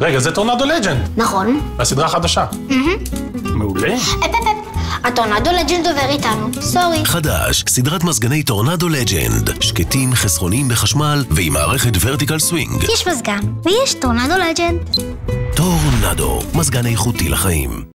רגע, זה טורנדו לג'נד. נכון. והסדרה החדשה. מעולה. הטורנדו לג'נד עובר איתנו. sorry. חדש, סדרת מזגני טורנדו לג'נד. שקטים, חסכוניים בחשמל ועם מערכת vertical swing. יש מזגן, ויש טורנדו לג'נד. טורנדו, מזגן איכותי לחיים.